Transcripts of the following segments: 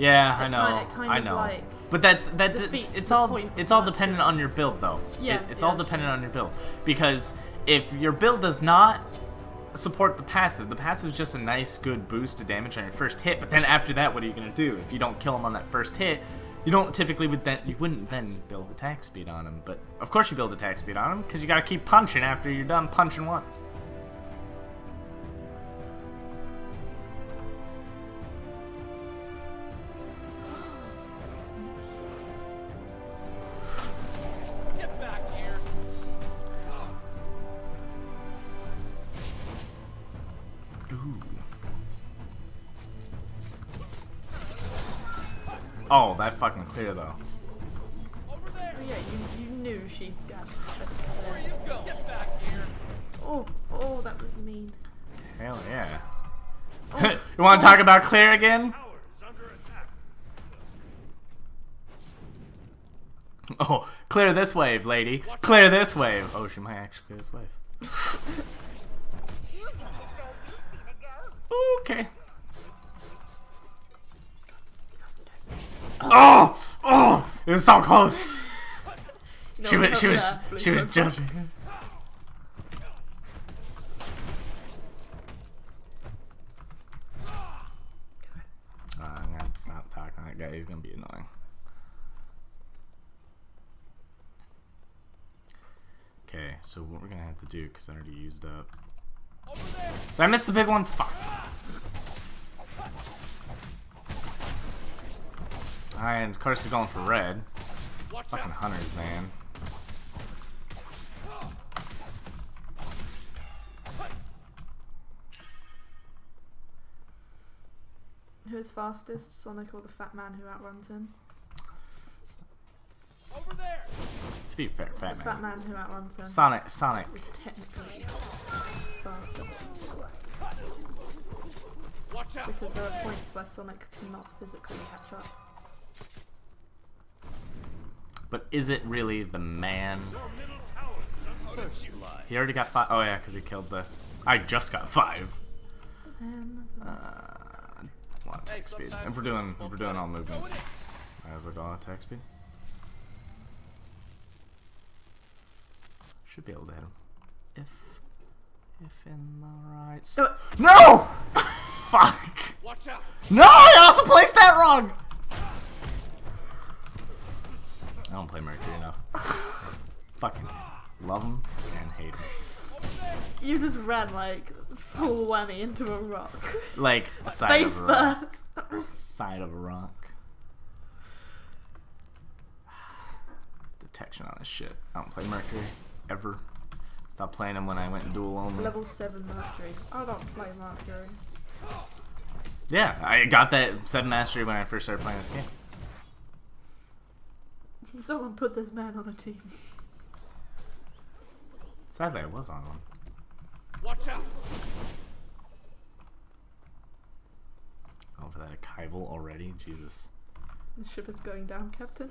Yeah, I know. kinda- kind I of know. like but that's that's it's all it's all dependent on your build though. Yeah, It- it's yeah, all dependent true. on your build because if your build does not support the passive, the passive is just a nice good boost to damage on your first hit. But then after that, what are you gonna do? If you don't kill him on that first hit, you don't typically would then you wouldn't then build attack speed on him. But of course you build attack speed on him because you gotta keep punching after you're done punching once. That fucking clear though. Over there. Oh yeah, you, you knew she'd got. Where you go? Get back here. Oh, oh, that was mean. Hell yeah. Oh, you want to talk about clear again? Oh, clear this wave, lady. Clear this wave. Oh, she might actually clear this wave. okay. Oh, oh, it was so close. No, She was, she was, there, she was jumping. Uh, I'm gonna stop talking to that guy. He's gonna be annoying. Okay, so what we're gonna have to do, because I already used up. Did I miss the big one? Fuck. And of course he's going for red. Watch Fucking out. hunters, man. Who's fastest, Sonic or the fat man who outruns him? Over there. To be fair, fat The man. fat man who outruns him Sonic, Sonic. is technically faster Watch out. because there are points where Sonic cannot physically catch up. But is it really the man? How did you lie? He already got five. Oh yeah, because he killed the. I just got five. Man, Uh, want attack speed. If we're doing, if we're doing all movement, Go in. I was like all attack speed. Should be able to hit him. If, if in the right. s- No! Fuck! Watch out. No, I also placed that wrong. I don't play Mercury enough. Fucking love him and hate him. You just ran like full whammy into a rock. Like a side Face of a rock. first. Side of a rock. Detection on this shit. I don't play Mercury ever. Stop playing him when I went dual only. Level 7 Mercury. I don't play Mercury. Yeah, I got that seven mastery when I first started playing this game. Someone put this man on a team. Sadly, I was on one. Watch out. Oh, for that Akival already? Jesus. The ship is going down, Captain.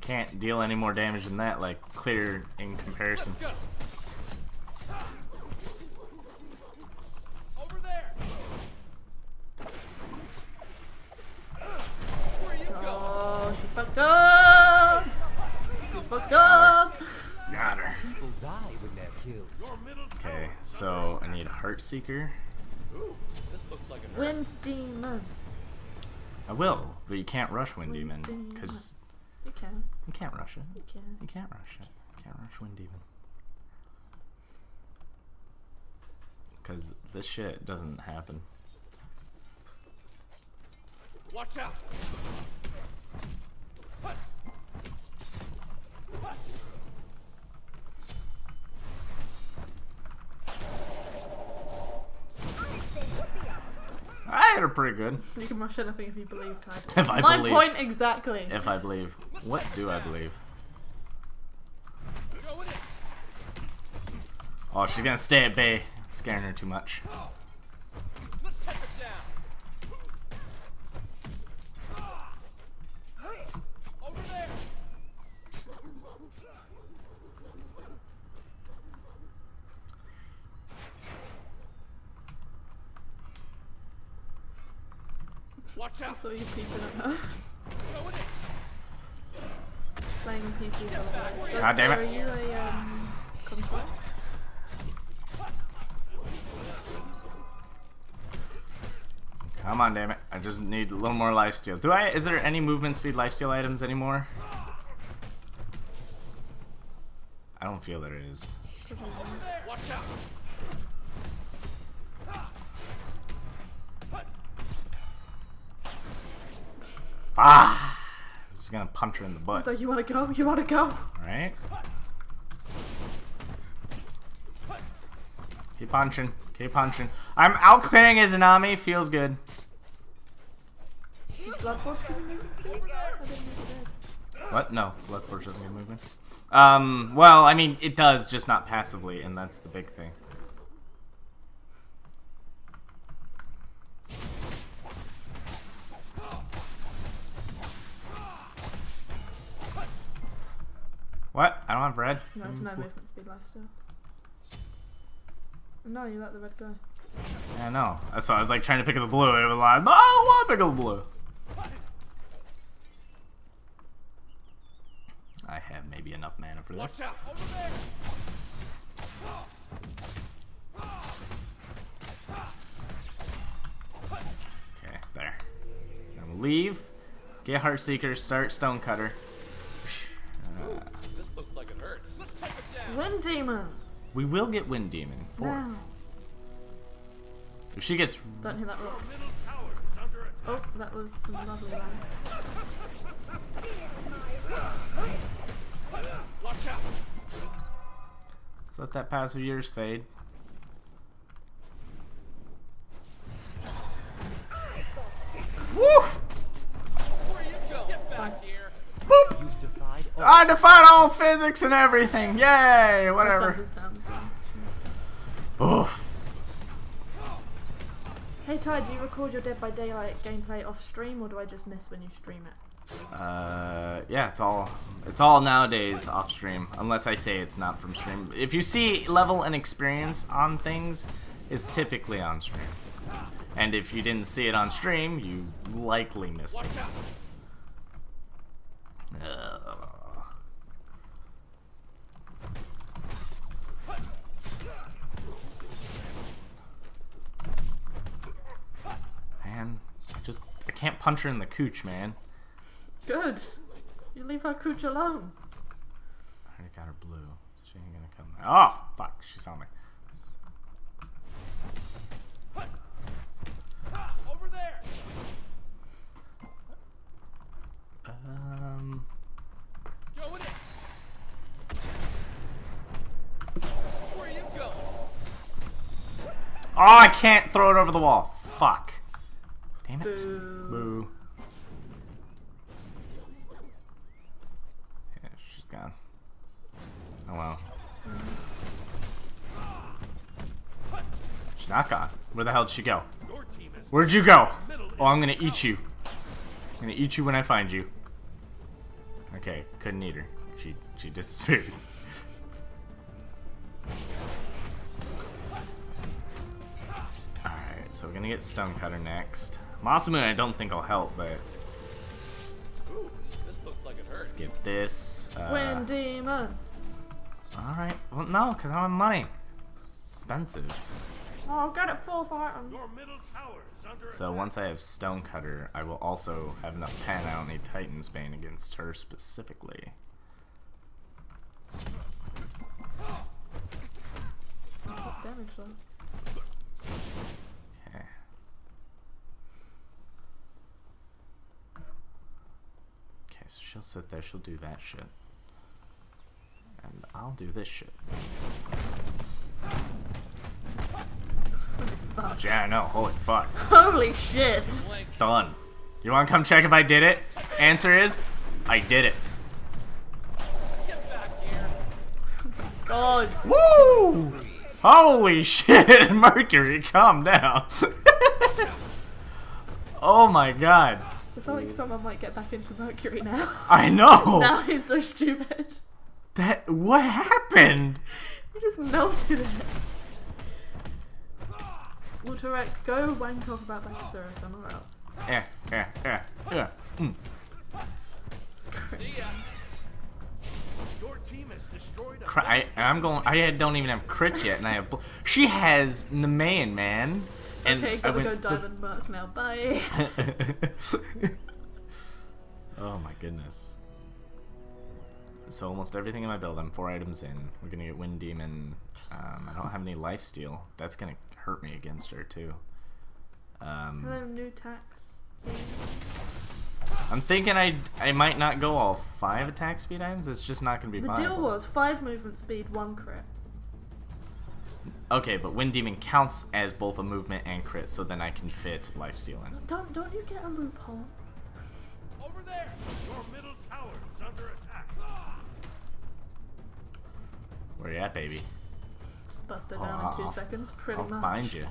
Can't deal any more damage than that, like, clear in comparison. Okay, so I need a Heart Seeker. Ooh, this looks like a Wind demon. I will, but you can't rush Wind Wind Demon, Demon. because You can. you can't rush it. You can. You can't rush it. You can't rush Wind Demon. Because this shit doesn't happen. Watch out. Her pretty good. You can rush anything if you believe, Tiger. If I My believe. point exactly. If I believe. What do I believe? Go in it. Oh, she's gonna stay at bay. Scaring her too much. Let's take it down. Over there. Watch out! So you peeping at her. Go in it! Playing PC the other way. God damn it. Are you a um, console? Come on, damn it. I just need a little more lifesteal. Do I? Is there any movement speed lifesteal items anymore? I don't feel there is. Watch out! Ah! Just gonna punch her in the butt. It's like, you wanna go? You wanna go? Right? Keep punching. Keep punching. I'm out clearing his Izanami. Feels good. Does Bloodforge give you movement speed? I didn't know it did. What? No, Bloodforge doesn't get movement. Um, well, I mean, it does, just not passively, and that's the big thing. What? I don't have red? No, it's no movement speed lifesteal. No, you let the red go. I know. I saw. I was like trying to pick up the blue, and it was like, no, I want to pick up the blue. I have maybe enough mana for this. out! Over there! Okay, there. Now leave. Get Heartseeker. Start Stonecutter. Wind Demon! we will get Wind Demon. Fourth. Now. If she gets. Don't hit that rock. Middle tower is under attack. Oh, that was some lovely land. Watch out! Let's let that passive yours fade. I defied all physics and everything. Yay! Whatever. Sunder's down as well. Oh. Hey Ty, do you record your Dead by Daylight gameplay off stream or do I just miss when you stream it? Uh, yeah, it's all it's all nowadays off stream, unless I say it's not from stream. If you see level and experience on things, it's typically on stream. And if you didn't see it on stream, you likely missed it. out! Ugh. Man, I just I can't punch her in the cooch, man. Good! You leave her cooch alone. I already got her blue. So she ain't gonna come. Oh, fuck. She saw me. Over there! Um. Go in it! Where you go? Oh, I can't throw it over the wall. Fuck. Damn it. Boo. Boo. Yeah, she's gone. Oh well. She's not gone. Where the hell did she go? Your team is Where'd you go? Oh, I'm gonna eat you. I'm gonna eat you when I find you. Okay, couldn't eat her. She she disappeared. Alright, so we're gonna get Stonecutter next. Masamune I don't think I'll help, but Ooh, this looks like it hurts. let's this. Uh, Wind Demon! Alright, well no, because I don't have money. It's expensive. Oh, I'll get it fourth item. Your middle tower is under So attack. once I have Stonecutter, I will also have enough pen. I don't need Titan's Bane against her specifically. Some damage though. Okay. Okay, so she'll sit there, she'll do that shit. And I'll do this shit. Fuck. Yeah, I know, holy fuck. Holy shit! Done. You wanna come check if I did it? Answer is, I did it. Get back here! God! Woo! Holy shit, Mercury, calm down. oh my god. I feel like someone might get back into Mercury now. I know. now he's so stupid. That what happened? He just melted it. Well, Tarek, go wank off about Bakasura somewhere else. yeah, yeah, yeah, yeah. Mm. See. Your team has destroyed a Cri- I, I'm going. I don't even have crits yet, and I have. She has Nemayan, man. And okay, I gotta go went- Diamond Merc now. Bye. oh my goodness. So almost everything in my build, I'm four items in. We're gonna get Wind Demon. Um, I don't have any life steal. That's gonna hurt me against her too. Um, Hello, new tax. I'm thinking I I might not go all five attack speed items. It's just not gonna be The viable. deal was five movement speed, one crit. Okay, but Wind Demon counts as both a movement and crit, so then I can fit life steal in. Don't don't you get a loophole? Over there. Your middle tower is under attack. Where are you at, baby? Just bust her Oh, down in I'll- two seconds, pretty I'll much. find you.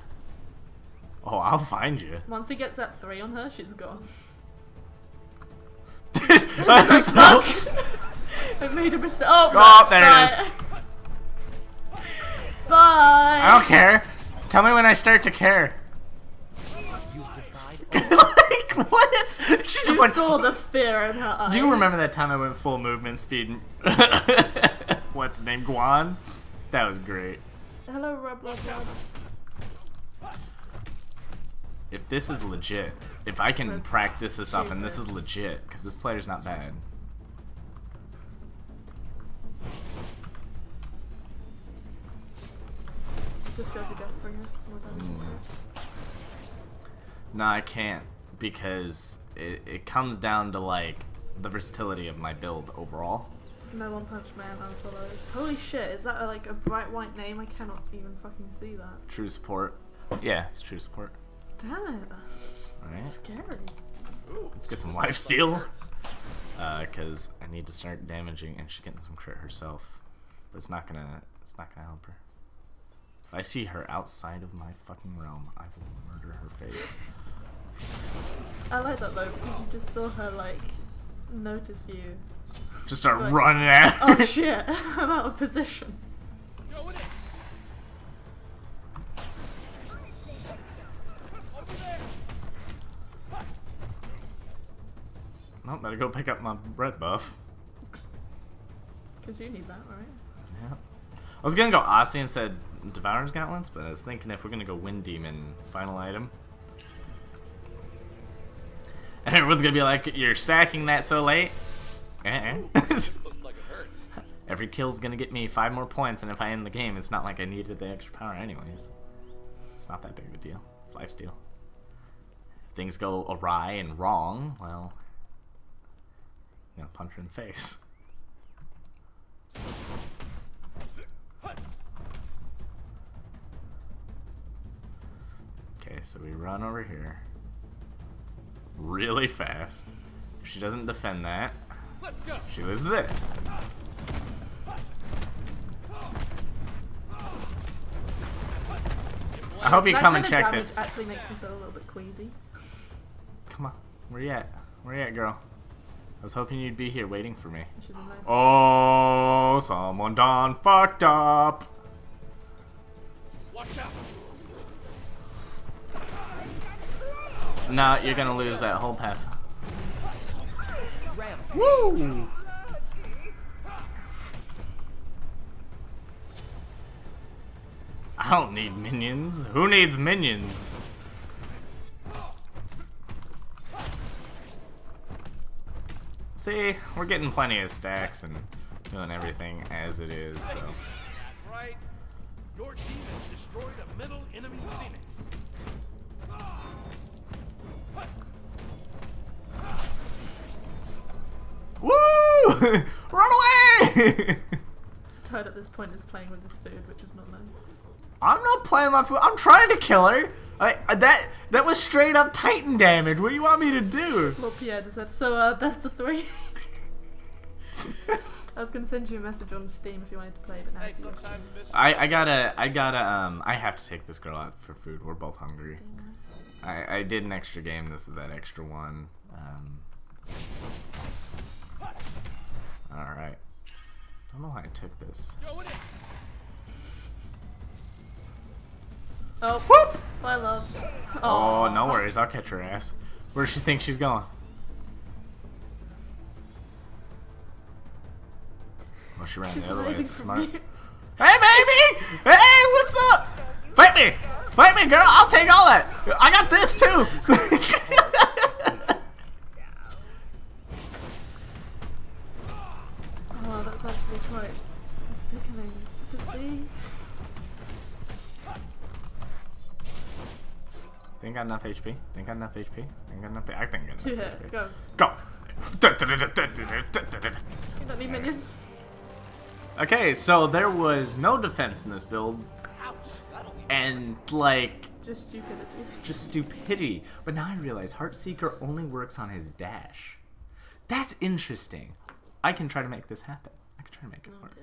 Oh, I'll find you. Once he gets that three on her, she's gone. So- I made a mistake. Oh, oh, Oh, there it bye. I don't care. Tell me when I start to care. Like what? She just You went. saw the fear in her eyes. Do you remember that time I went full movement speed? What's his name? Guan. That was great. Hello, Rub Rub Rub. If this is legit, if I can That's practice this up and this is legit, because this player's not bad. Just go for Deathbringer. Mm. No, I can't because it, it comes down to like the versatility of my build overall. No One Punch Man unfollowed. Holy shit, is that a, like a bright white name? I cannot even fucking see that. True support. Yeah, it's true support. Damn it. Alright. Scary. Ooh, Let's get some life steal. it. Uh, I need to start damaging and she's getting some crit herself. But it's not gonna it's not gonna help her. I see her outside of my fucking realm, I will murder her face. I like that though because you just saw her like notice you. Just start Right. running at Oh shit, I'm out of position. Go in it. Over. Nope, better go pick up my red buff. Because you need that, right? Yeah. I was gonna go Asi and of Devourer's Gauntlets, but I was thinking if we're gonna go Wind Demon, final item. And everyone's gonna be like, you're stacking that so late? Eh-eh. Looks like it hurts. Every kill's gonna get me five more points, and if I end the game, it's not like I needed the extra power anyways. It's not that big of a deal. It's life steal. If things go awry and wrong, well, you know, punch her in the face. Okay, so we run over here really fast. If she doesn't defend that, Let's go. she loses this. I hope you that come kind and check damage this. actually makes me feel a little bit queasy. Come on, where you at? Where you at, girl? I was hoping you'd be here waiting for me. She's in there. Oh, someone done fucked up. Watch out. No, you're gonna lose that whole pass. Woo! I don't need minions. Who needs minions? See, we're getting plenty of stacks and doing everything as it is, so. Right? Your team has destroyed a middle enemy phoenix. Run away! Toad at this point is playing with his food, which is not nice. I'm not playing my food. I'm trying to kill her. I, that that was straight up Titan damage. What do you want me to do? Lord Pierre just said, so uh, best of three. I was gonna send you a message on Steam if you wanted to play, but now Hey, it's your sometimes. I, I gotta I gotta um I have to take this girl out for food. We're both hungry. I, I did an extra game. This is that extra one. Um, all right. Don't know why I took this. Go in it. Oh, whoop! Oh, I love. Oh, oh, no worries. I'll catch your ass. Where does she think she's going? Well, she ran She's the other way. It's smart. me. Hey, baby! Hey, what's up? Fight me! Fight me, girl! I'll take all that! I got this, too! Oh, that's actually quite sickening to see. Think I got enough HP? Think I got enough HP? Think I got enough I think I got enough HP. go. Go! You don't need minions. Okay, so there was no defense in this build, Ouch! And like Just stupidity. just stupidity. But now I realize Heartseeker only works on his dash. That's interesting. I can try to make this happen. I can try to make it Oh work. dear.